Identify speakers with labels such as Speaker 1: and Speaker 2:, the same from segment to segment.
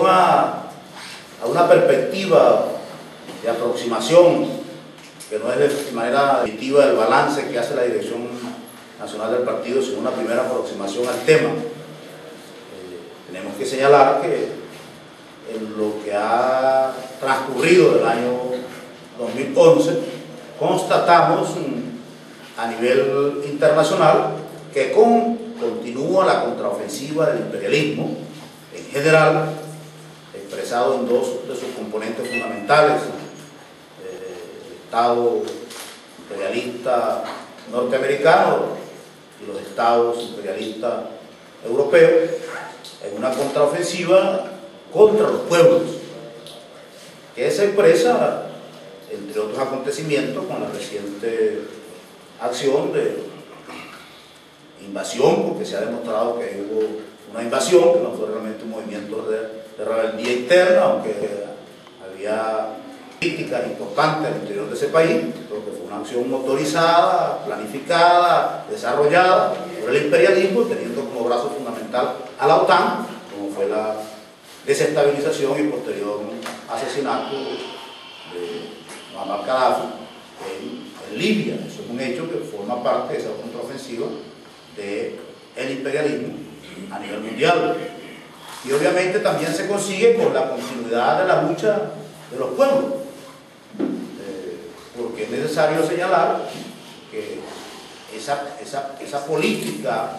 Speaker 1: a, a una perspectiva de aproximación que no es de manera definitiva el balance que hace la Dirección Nacional del Partido, sino una primera aproximación al tema. Eh, tenemos que señalar que en lo que ha transcurrido del año 2011, constatamos a nivel internacional que con, continúa la contraofensiva del imperialismo en general, en dos de sus componentes fundamentales, eh, el Estado imperialista norteamericano y los estados imperialistas europeos, en una contraofensiva contra los pueblos, que se expresa, entre otros acontecimientos, con la reciente acción de invasión, porque se ha demostrado que hubo una invasión, que no fue realmente un movimiento de, rebeldía interna, aunque había críticas importantes al interior de ese país, pero que fue una acción motorizada, planificada, desarrollada por el imperialismo, teniendo como brazo fundamental a la OTAN, como fue la desestabilización y posterior asesinato de Muammar Gaddafi en, en Libia. Eso es un hecho que forma parte de esa contraofensiva del imperialismo a nivel mundial. Y obviamente también se consigue con la continuidad de la lucha de los pueblos, eh, porque es necesario señalar que esa, esa, esa política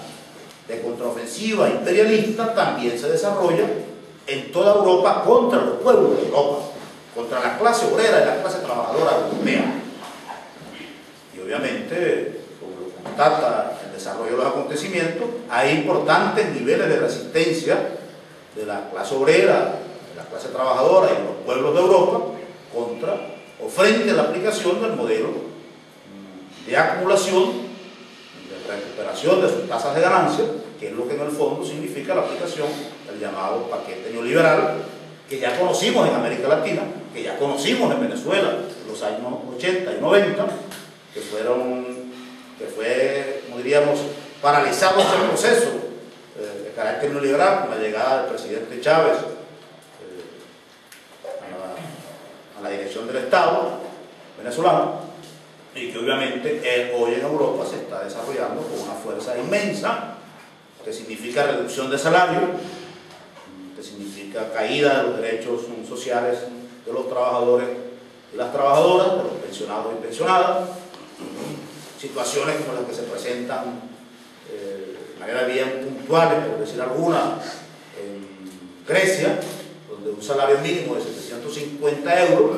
Speaker 1: de contraofensiva imperialista también se desarrolla en toda Europa contra los pueblos de Europa, contra la clase obrera y la clase trabajadora europea. Y obviamente, como lo constata desarrollo de los acontecimientos, hay importantes niveles de resistencia de la clase obrera, de la clase trabajadora y los pueblos de Europa contra o frente a la aplicación del modelo de acumulación, de recuperación de sus tasas de ganancia, que es lo que en el fondo significa la aplicación del llamado paquete neoliberal, que ya conocimos en América Latina, que ya conocimos en Venezuela en los años 80 y 90, que fueron que fue, como diríamos, paralizado ese proceso carácter neoliberal con la llegada del presidente Chávez eh, a, la, dirección del Estado venezolano y que obviamente eh, hoy en Europa se está desarrollando con una fuerza inmensa. Que significa reducción de salario, que significa caída de los derechos sociales de los trabajadores y las trabajadoras, de los pensionados y pensionadas, situaciones como las que se presentan eh, de manera bien puntuales, por decir alguna, en Grecia, donde un salario mínimo de 750 euros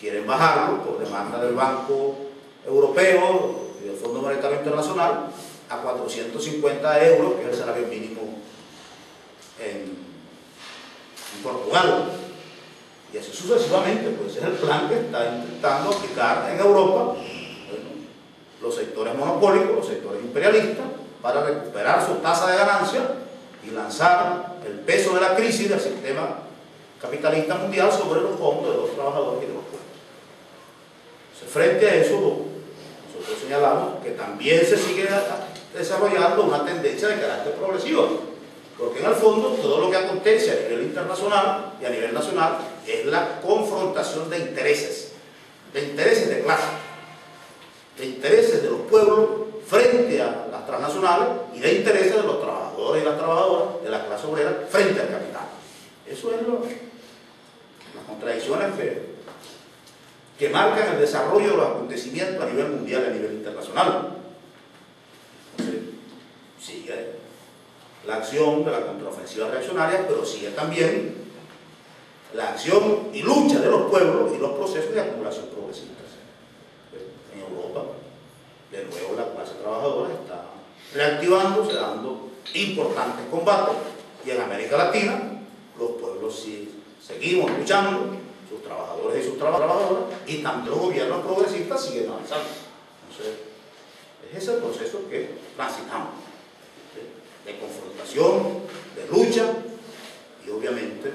Speaker 1: quieren bajarlo por demanda del Banco Europeo y del Fondo Monetario Internacional a 450 euros, que es el salario mínimo en, Portugal. Y así sucesivamente, pues es el plan que está intentando aplicar en Europa los sectores monopólicos, los sectores imperialistas, para recuperar su tasa de ganancia y lanzar el peso de la crisis del sistema capitalista mundial sobre los fondos de los trabajadores y de los pueblos. frente a eso, nosotros señalamos que también se sigue desarrollando una tendencia de carácter progresivo, porque en el fondo todo lo que acontece a nivel internacional y a nivel nacional es la confrontación de intereses, de intereses de clase de intereses de los pueblos frente a transnacionales y de intereses de los trabajadores y las trabajadoras de la clase obrera frente al capital. Eso es lo, las contradicciones que, que marcan el desarrollo de los acontecimientos a nivel mundial y a nivel internacional. Sigue la acción de la contraofensiva reaccionaria, pero sigue también la acción y lucha de los pueblos y los procesos de acumulación progresiva en Europa, de nuevo la clase trabajadora está reactivándose, dando importantes combates, y en América Latina los pueblos sí, seguimos luchando, sus trabajadores y sus trabajadoras, y también los gobiernos progresistas siguen avanzando. Entonces, es ese proceso que transitamos, de confrontación, de lucha, y obviamente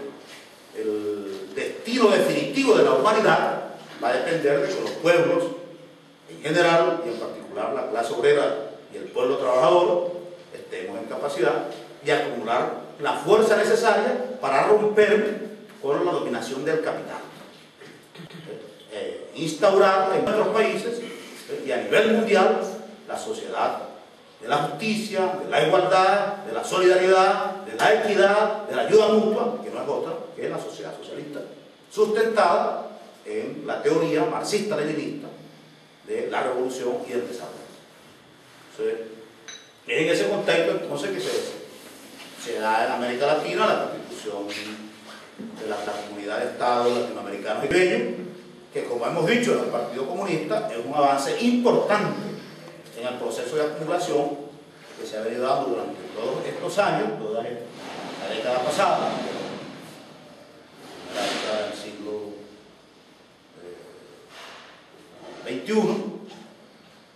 Speaker 1: el destino definitivo de la humanidad va a depender de los pueblos en general y en particular la clase obrera y el pueblo trabajador estemos en capacidad de acumular la fuerza necesaria para romper con la dominación del capital. Eh, instaurar en nuestros países eh, y a nivel mundial la sociedad de la justicia, de la igualdad, de la solidaridad, de la equidad, de la ayuda mutua, que no es otra que la sociedad socialista, sustentada en la teoría marxista-leninista de la revolución y el desarrollo. es en ese contexto entonces que se, da en América Latina la constitución de la, comunidad de Estados latinoamericanos y bellos, que como hemos dicho el Partido Comunista es un avance importante en el proceso de acumulación que se ha venido dando durante todos estos años, toda la década pasada, 21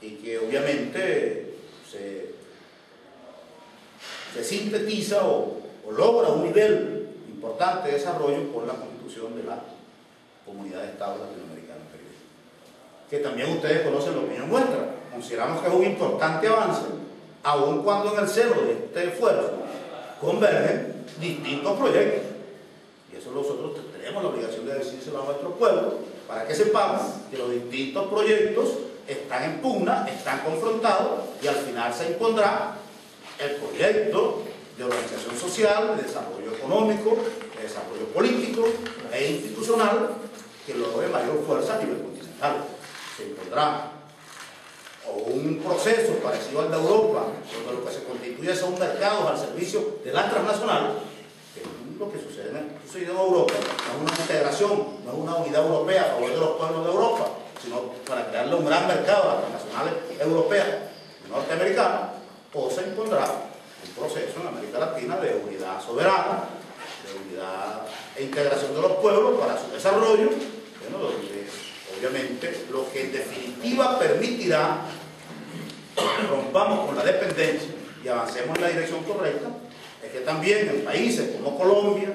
Speaker 1: y que obviamente se, sintetiza o, logra un nivel importante de desarrollo con la constitución de la Comunidad de Estados Latinoamericanos que también ustedes conocen la opinión nuestra. Consideramos que es un importante avance, aun cuando en el centro de este esfuerzo convergen distintos proyectos. Y eso nosotros tenemos la obligación de decírselo a nuestro pueblo para que sepamos que los distintos proyectos están en pugna, están confrontados y al final se impondrá el proyecto de organización social, de desarrollo económico, de desarrollo político e institucional que logre mayor fuerza a nivel continental. Se impondrá un proceso parecido al de Europa, donde lo que se constituye son mercados al servicio de la transnacional, que es lo que sucede en, Europa, no es una integración, no es una unidad europea a favor de los pueblos de Europa, sino para crearle un gran mercado a las transnacionales europeas y norteamericanas, o se impondrá un proceso en América Latina de unidad soberana, de unidad e integración de los pueblos para su desarrollo, donde obviamente lo que en definitiva permitirá rompamos con la dependencia y avancemos en la dirección correcta, que también en países como Colombia,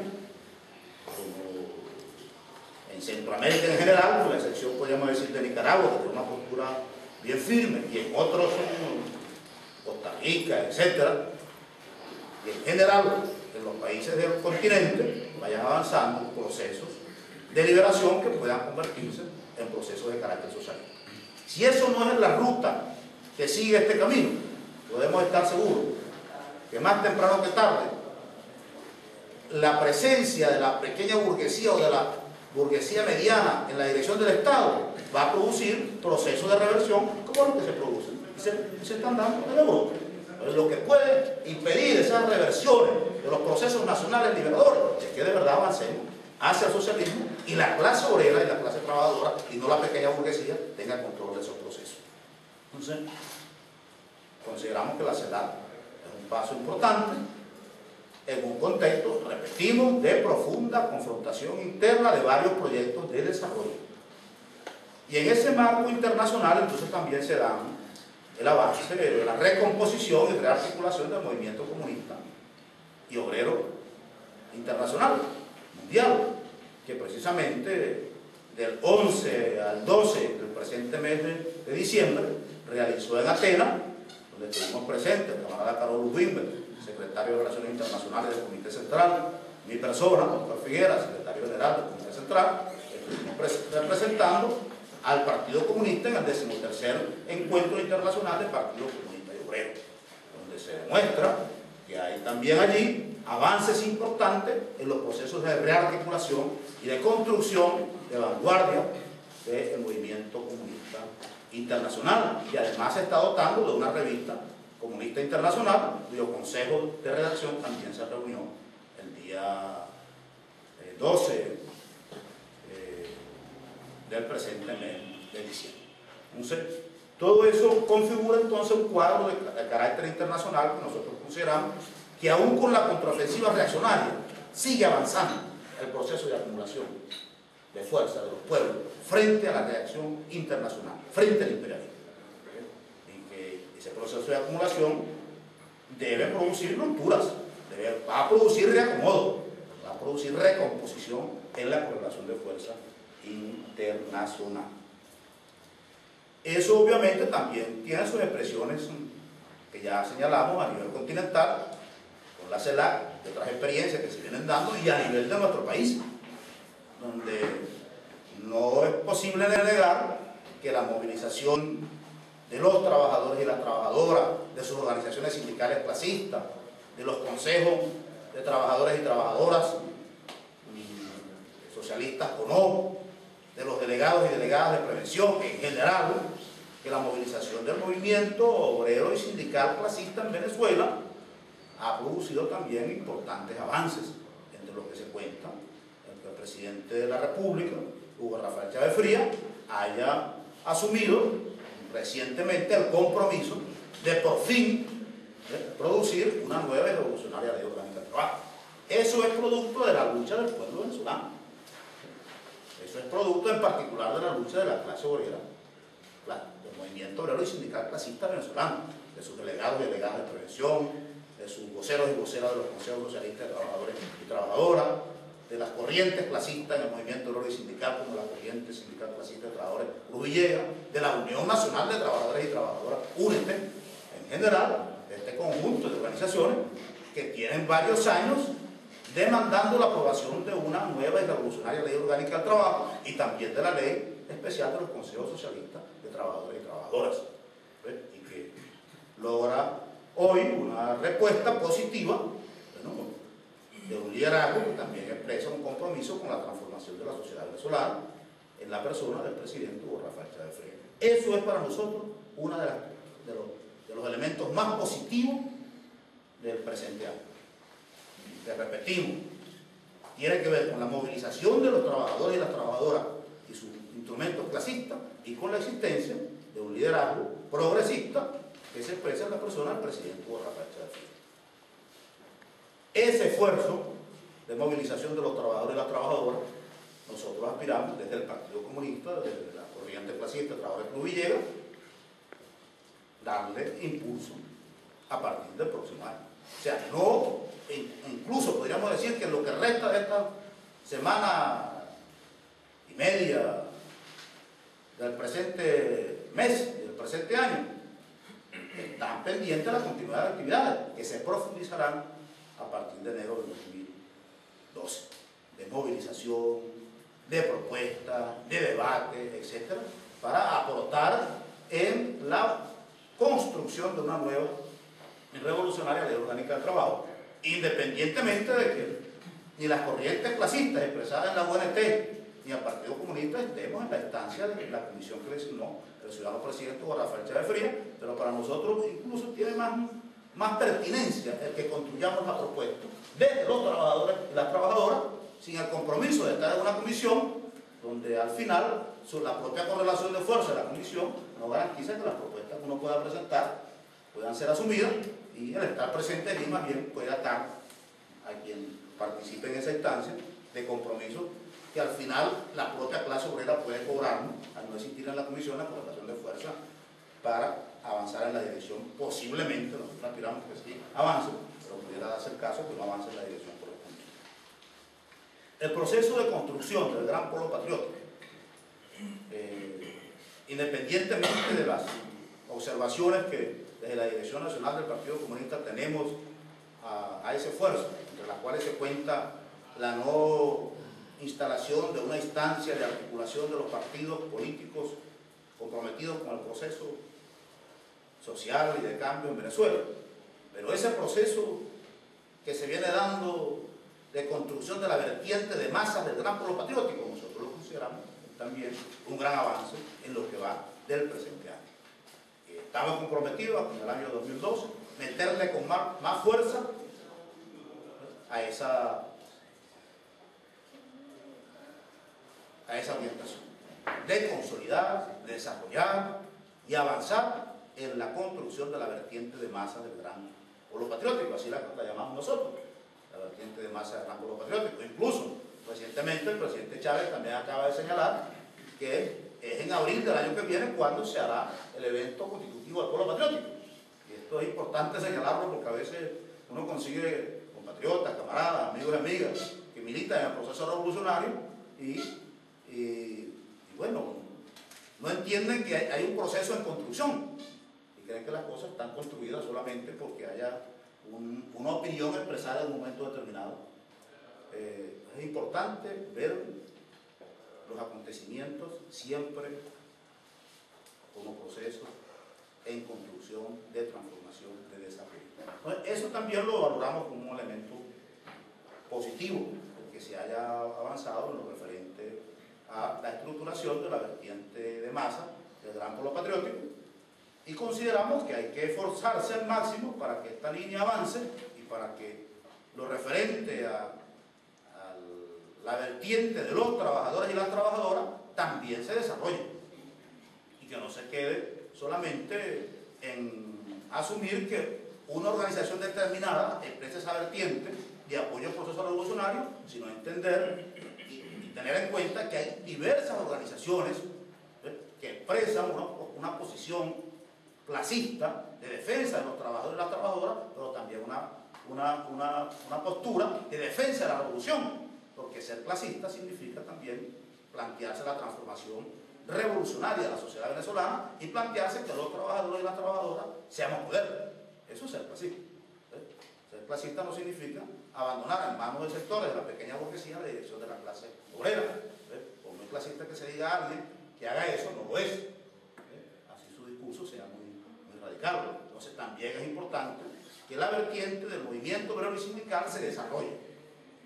Speaker 1: como en Centroamérica en general, con la excepción podríamos decir de Nicaragua, que tiene una postura bien firme, y en otros, Costa Rica, etcétera, y en general en los países del continente vayan avanzando procesos de liberación que puedan convertirse en procesos de carácter social. Si eso no es la ruta que sigue este camino, podemos estar seguros que más temprano que tarde la presencia de la pequeña burguesía o de la burguesía mediana en la dirección del Estado va a producir procesos de reversión como los que se producen y se, están dando en Europa lo que puede impedir esas reversiones de los procesos nacionales liberadores es que de verdad avancemos hacia el socialismo y la clase obrera y la clase trabajadora y no la pequeña burguesía tenga control de esos procesos. Entonces, consideramos que la CELAC paso importante en un contexto, repetimos, de profunda confrontación interna de varios proyectos de desarrollo. Y en ese marco internacional entonces también se dan el avance de la recomposición y rearticulación del movimiento comunista y obrero internacional, mundial, que precisamente del 11 al 12 del presente mes de, diciembre realizó en Atenas, donde estuvimos presentes el camarada Carlos Wimber, secretario de Relaciones Internacionales del Comité Central, mi persona, doctor Figuera, secretario general del Comité Central, estuvimos representando al Partido Comunista en el decimotercer encuentro internacional del Partido Comunista y Obrero, donde se demuestra que hay también allí avances importantes en los procesos de rearticulación y de construcción de vanguardia del movimiento comunista internacional y además se está dotando de una revista comunista internacional cuyo consejo de redacción también se reunió el día 12 eh, del presente mes de diciembre. Entonces, todo eso configura entonces un cuadro de, carácter internacional que nosotros consideramos que aún con la contraofensiva reaccionaria sigue avanzando el proceso de acumulación de fuerza de los pueblos frente a la reacción internacional, frente al imperialismo. Y que ese proceso de acumulación debe producir rupturas, va a producir reacomodo, va a producir recomposición en la correlación de fuerza internacional. Eso obviamente también tiene sus expresiones que ya señalamos a nivel continental, con la CELAC, de otras experiencias que se vienen dando y a nivel de nuestro país, donde no es posible negar que la movilización de los trabajadores y las trabajadoras, de sus organizaciones sindicales clasistas, de los consejos de trabajadores y trabajadoras, mm, socialistas o no, de los delegados y delegadas de prevención en general, que la movilización del movimiento obrero y sindical clasista en Venezuela ha producido también importantes avances, entre los que se cuenta el que el presidente de la República, Hugo Rafael Chávez Fría, haya asumido recientemente el compromiso de por fin producir una nueva y revolucionaria ley orgánica de trabajo. Eso es producto de la lucha del pueblo venezolano. Eso es producto en particular de la lucha de la clase obrera, del movimiento obrero y sindical clasista venezolano, de sus delegados y delegadas de prevención, de sus voceros y voceras de los consejos socialistas de trabajadores y trabajadoras, de las corrientes clasistas en el movimiento obrero y sindical, como la corriente sindical clasista de trabajadores Villega, de la Unión Nacional de Trabajadores y Trabajadoras, UNETE, en general, este conjunto de organizaciones que tienen varios años demandando la aprobación de una nueva y revolucionaria ley orgánica del trabajo y también de la ley especial de los consejos socialistas de trabajadores y trabajadoras y que logra hoy una respuesta positiva de un liderazgo que también expresa un compromiso con la transformación de la sociedad venezolana en la persona del presidente Hugo Rafael Chávez Freire. Eso es para nosotros uno de, los elementos más positivos del presente año que repetimos, tiene que ver con la movilización de los trabajadores y las trabajadoras y sus instrumentos clasistas y con la existencia de un liderazgo progresista que se expresa en la persona del presidente Hugo Rafael Ese esfuerzo de movilización de los trabajadores y las trabajadoras, nosotros aspiramos desde el Partido Comunista, desde la corriente clasista Trabajadores Club Villegas, darle impulso a partir del próximo año. O sea, no incluso podríamos decir que lo que resta de esta semana y media del presente mes, del presente año, están pendientes la continuidad de actividades que se profundizarán a partir de enero de 2012, de movilización, de propuestas, de debate, etcétera, para aportar en la construcción de una nueva revolucionaria ley orgánica del trabajo independientemente de que ni las corrientes clasistas expresadas en la UNT ni el Partido Comunista estemos en la instancia de la comisión que el ciudadano presidente Rafael Chávez Frías, pero para nosotros incluso tiene más, más pertinencia el que construyamos la propuesta desde los trabajadores y las trabajadoras, sin el compromiso de estar en una comisión donde al final la propia correlación de fuerza de la comisión no garantiza que las propuestas que uno pueda presentar puedan ser asumidas y el estar presente allí más bien puede atar a quien participe en esa instancia de compromiso que al final la propia clase obrera puede cobrar al no existir en la comisión la correlación de fuerza para avanzar en la dirección posiblemente, nosotros aspiramos que sí avance, pero pudiera darse el caso que no avance en la dirección correspondiente. El proceso de construcción del gran polo patriótico, eh, independientemente de las observaciones que desde la Dirección Nacional del Partido Comunista tenemos a, ese esfuerzo, entre las cuales se cuenta la no instalación de una instancia de articulación de los partidos políticos comprometidos con el proceso social y de cambio en Venezuela. Pero ese proceso que se viene dando de construcción de la vertiente de masas del gran pueblo patriótico, nosotros lo consideramos también un gran avance en lo que va del presente año estaba comprometido en el año 2012, meterle con más, fuerza a esa, a esa orientación, de consolidar, de desarrollar y avanzar en la construcción de la vertiente de masa del gran pueblo patriótico, así la, la llamamos nosotros, la vertiente de masa del gran pueblo patriótico. Incluso, recientemente el presidente Chávez también acaba de señalar que es en abril del año que viene cuando se hará el evento constitutivo del pueblo patriótico. Y esto es importante señalarlo porque a veces uno consigue compatriotas, camaradas, amigos y amigas que militan en el proceso revolucionario y, bueno, no entienden que hay, un proceso en construcción creen que las cosas están construidas solamente porque haya una opinión expresada en un momento determinado. Eh, es importante ver los acontecimientos siempre como procesos en construcción de transformación, de desarrollo. eso también lo valoramos como un elemento positivo, que se haya avanzado en lo referente a la estructuración de la vertiente de masa del gran polo patriótico y consideramos que hay que esforzarse al máximo para que esta línea avance y para que lo referente a, la vertiente de los trabajadores y las trabajadoras también se desarrolle y que no se quede solamente en asumir que una organización determinada expresa esa vertiente de apoyo al proceso revolucionario, sino entender y, tener en cuenta que hay diversas organizaciones ¿eh? que expresan una, una, posición clasista de defensa de los trabajadores y las trabajadoras, pero también una, una, una, una postura de defensa de la revolución, porque ser clasista significa también plantearse la transformación revolucionaria de la sociedad venezolana y plantearse que los trabajadores y las trabajadoras seamos poder. Eso es ser clasista. ¿eh? Ser clasista no significa abandonar en manos de sectores de la pequeña burguesía la dirección de la clase obrera. ¿eh? Por muy clasista que se diga a alguien que haga eso, no lo es. ¿eh? Así su discurso sea muy, Entonces también es importante que la vertiente del movimiento obrero y sindical se desarrolle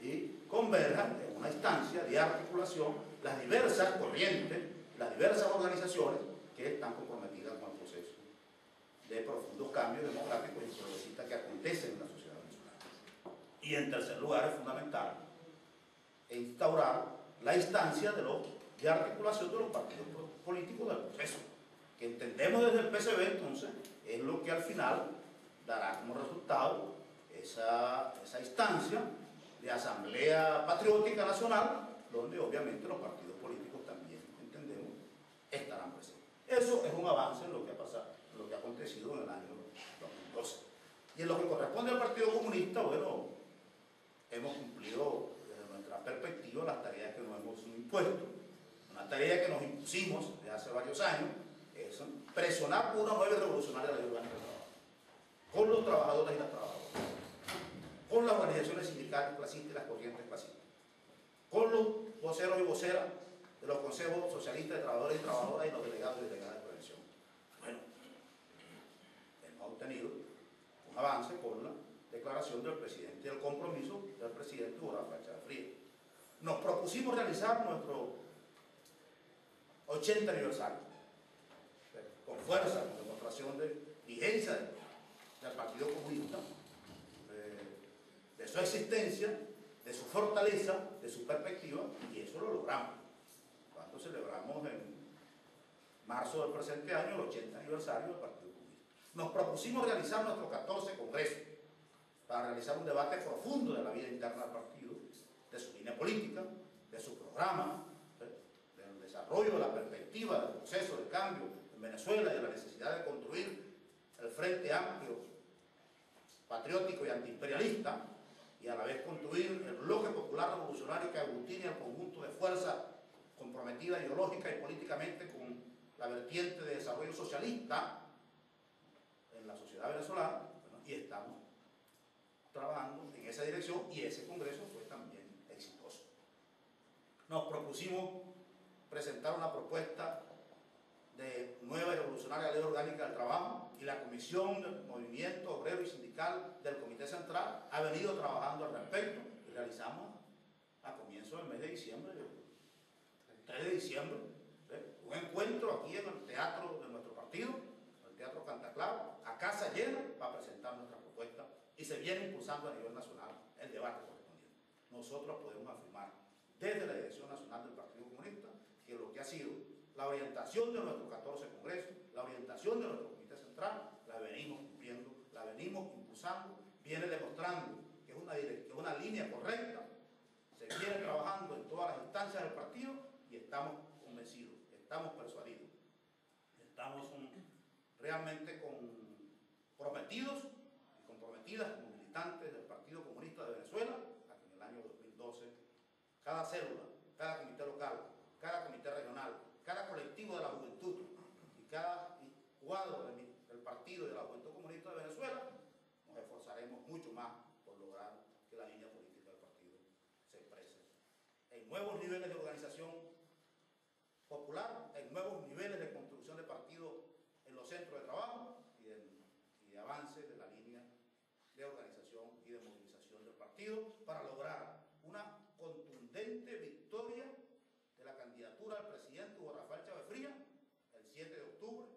Speaker 1: y converjan en una instancia de articulación las diversas corrientes, las diversas organizaciones que están comprometidas con el proceso de profundos cambios democráticos y progresistas que acontecen en la sociedad venezolana. Y en tercer lugar es fundamental instaurar la instancia de, de articulación de los partidos políticos del proceso, que entendemos desde el PCB entonces es lo que al final dará como resultado esa, esa instancia de Asamblea Patriótica Nacional, donde obviamente los partidos políticos también, entendemos, estarán presentes. Eso es un avance en lo que ha pasado, lo que ha acontecido en el año 2012. Y en lo que corresponde al Partido Comunista, bueno, hemos cumplido desde nuestra perspectiva las tareas que nos hemos impuesto. Una tarea que nos impusimos desde hace varios años es presionar por una nueva revolucionaria de trabajo, con los trabajadores y las trabajadoras con las organizaciones sindicales clasistas y las corrientes clasistas, con los voceros y voceras de los consejos socialistas de trabajadores y trabajadoras y los delegados y delegadas de prevención. Bueno, hemos obtenido un avance con la declaración del presidente y el compromiso del presidente Fachada Fría. Nos propusimos realizar nuestro 80 aniversario, fuerza, demostración de vigencia del Partido Comunista, eh, de su existencia, de su fortaleza, de su perspectiva, y eso lo logramos. Cuando celebramos en marzo del presente año el 80 aniversario del Partido Comunista. Nos propusimos realizar nuestro 14 congreso para realizar un debate profundo de la vida interna del partido, de su línea política, de su programa, del desarrollo de la perspectiva del proceso de cambio en Venezuela y de la necesidad de construir el Frente Amplio, patriótico y antiimperialista, y a la vez construir el bloque popular revolucionario que aglutine al conjunto de fuerzas comprometidas ideológica y políticamente con la vertiente de desarrollo socialista en la sociedad venezolana, y estamos trabajando en esa dirección y ese congreso fue también exitoso. Nos propusimos presentar una propuesta de nueva revolucionaria ley orgánica del trabajo y la Comisión del Movimiento Obrero y Sindical del Comité Central ha venido trabajando al respecto y realizamos a comienzos del mes de diciembre, el 3 de diciembre, un encuentro aquí en el teatro de nuestro partido, el Teatro Cantaclaro, a casa llena para presentar nuestra propuesta y se viene impulsando a nivel nacional el debate correspondiente. Nosotros podemos afirmar desde la Dirección Nacional del Partido Comunista que lo que ha sido la orientación de nuestro 14 Congreso, la orientación de nuestro Comité Central, la venimos cumpliendo, la venimos impulsando, viene demostrando que es una, que una línea correcta, se viene trabajando en todas las instancias del partido y estamos convencidos, estamos persuadidos, estamos realmente comprometidos y comprometidas como militantes del Partido Comunista de Venezuela, en el año 2012 cada célula, cada comité local, cada comité regional, cada colectivo de la juventud y cada cuadro del Partido de la Juventud Comunista de Venezuela, nos esforzaremos mucho más por lograr que la línea política del partido se exprese en nuevos niveles de organización popular, en nuevos niveles altura al presidente Hugo Rafael Chávez Fría el 7 de octubre.